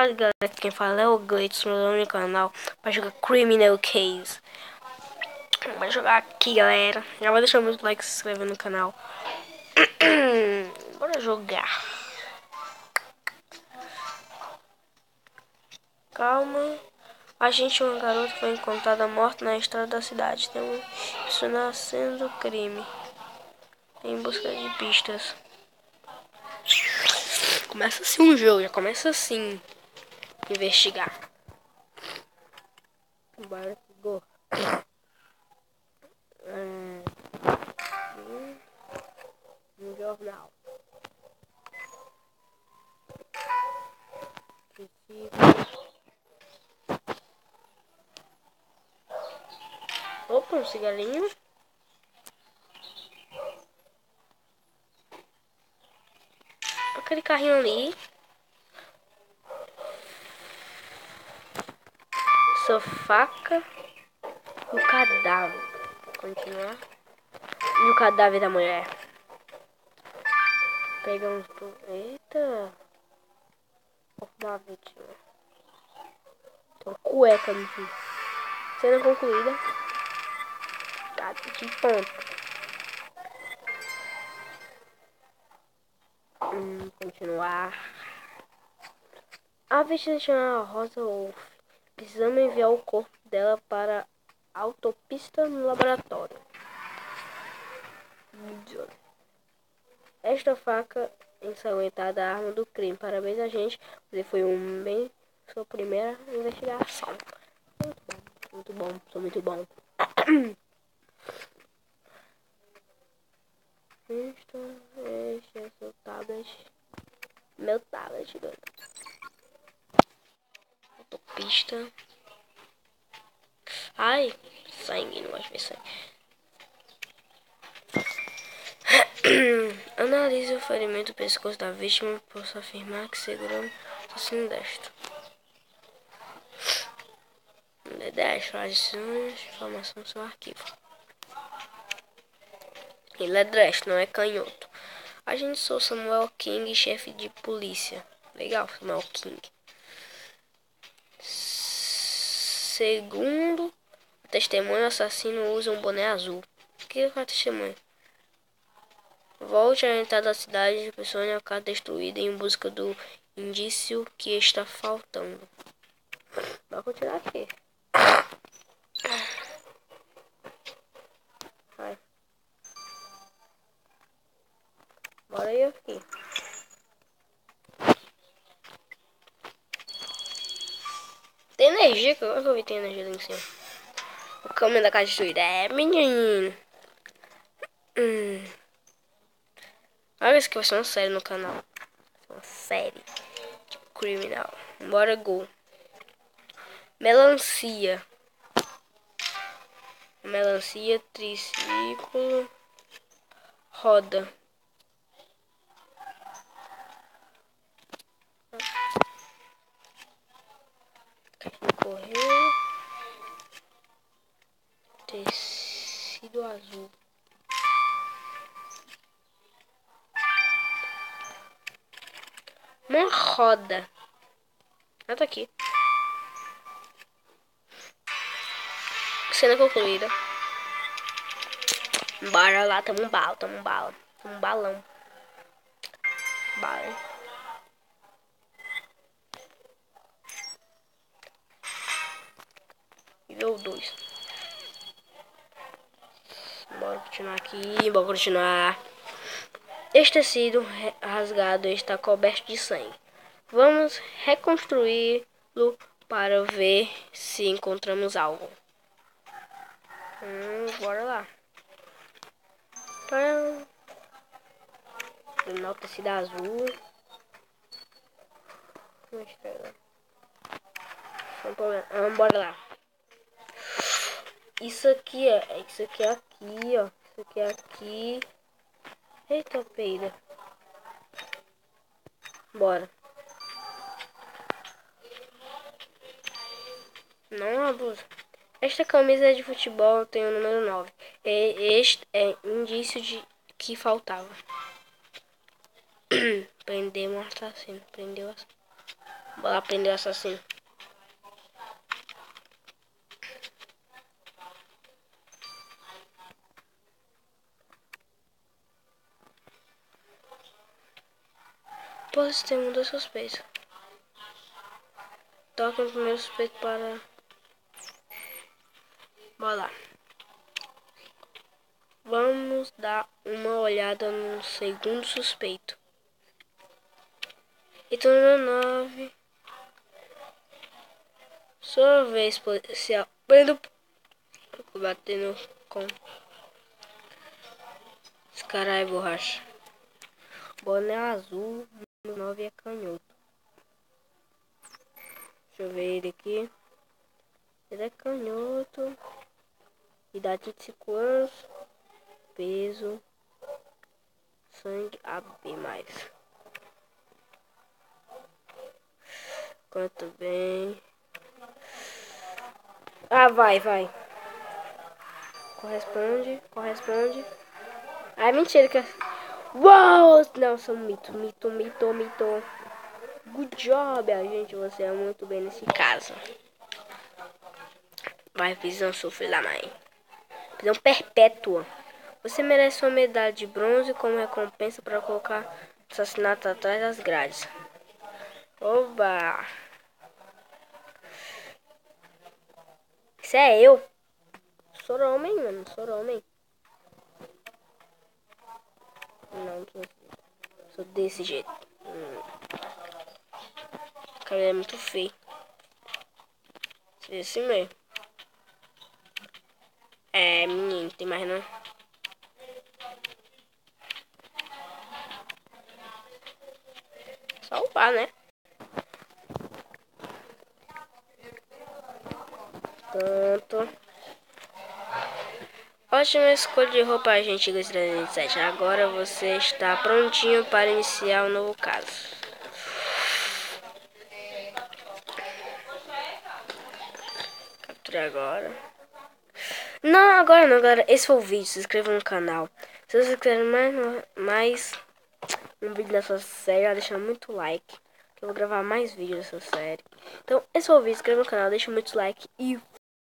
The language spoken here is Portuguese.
Fala galera, quem fala é o Glitz, meu nome no canal, para jogar Criminal Case. Vamos jogar aqui galera, já vai deixar muito like e se inscrever no canal. Bora jogar. Calma. A gente, uma garota, foi encontrada morta na estrada da cidade. Temos isso nascendo crime. Em busca de pistas. Começa assim um jogo, já começa assim. Investigar. Bora, go. Um jornal. Opa, um cigarinho. Aquele carrinho ali. Sua faca. E o cadáver. Continuar. E o cadáver da mulher. Pegamos por. Eita! Da vítima. Uma cueca no fim. Cena concluída. Gato de ponto. Hum, continuar. A vestida chama Rosa Wolf. Precisamos enviar o corpo dela para a autopista no laboratório. Esta faca ensanguentada a arma do crime. Parabéns a gente. Você foi um bem sua primeira investigação. Muito bom, muito bom, sou muito bom. Isto, este é seu tablet. Meu tablet, doido. Autopista. Ai, sangue, não gosto de ver sangue. Analise o ferimento do pescoço da vítima. Posso afirmar que seguramos assassino destro. D10, adicione informação no seu arquivo. Ele é destro, não é canhoto. A gente sou Samuel King, chefe de polícia. Legal, Samuel King. Segundo o testemunho, o assassino usa um boné azul. O que é o testemunho? Volte à entrada da cidade de pessoa a casa destruída em busca do indício que está faltando. Vou continuar aqui. Vai. Bora aí aqui. Energia, que eu vi tem energia lá em cima. O caminho da casa destruída. É, menino. Hum. Olha isso que vai ser uma série no canal. Uma série de criminal. Bora go. Melancia. Melancia, triciclo. Roda. Correr. Tecido azul. Uma roda. Ah, tá aqui. Cena concluída. Bora lá, tamo um bala, tamo um bala. Tamo um balão. Bala. Nível 2. Bora continuar aqui, bora continuar. Este tecido rasgado está coberto de sangue. Vamos reconstruí-lo para ver se encontramos algo. Hum, bora lá. Para o tecido azul. Vamos bora lá. Isso aqui é, isso aqui é aqui, ó. Isso aqui é aqui. Eita, peida. Bora. Não abusa. Esta camisa é de futebol tem o número 9. E este é indício de que faltava. Prendeu um assassino. Prendeu assassino. Bora aprender o assassino. Pois temos dois suspeitos. Toca o primeiro suspeito para... Bora lá. Vamos dar uma olhada no segundo suspeito. E turno 9. Sua vez policial. Prendo. Batendo com. Esse cara é borracha. Boné azul. 9 é canhoto. Deixa eu ver ele aqui. Ele é canhoto. Idade de 5 anos. Peso. Sangue AB mais. Quanto bem. Ah, vai, vai. Corresponde, corresponde. Ah, mentira que... Uau! Não, sou mito, mito, mito, mito. Good job, a gente. Você é muito bem nesse caso. Vai, prisão, seu filho da mãe. Prisão perpétua. Você merece uma medalha de bronze como recompensa para colocar assassinato atrás das grades. Oba! Isso é eu. Sou homem, mano. Sou homem. Não, sou, desse jeito. Hum. O cabelo é muito feio. Esse mesmo. É, menino, tem mais não. Só upar, né? Pronto. Ótima escolha de roupa, agente 307. Agora você está prontinho para iniciar um novo caso. Captura agora. Não, agora não, galera. Esse foi o vídeo. Se inscreva no canal. Se vocês quiserem mais, mais um vídeo dessa série, deixa muito like. Que eu vou gravar mais vídeos dessa série. Então, esse foi o vídeo. Se inscreva no canal, deixa muito like e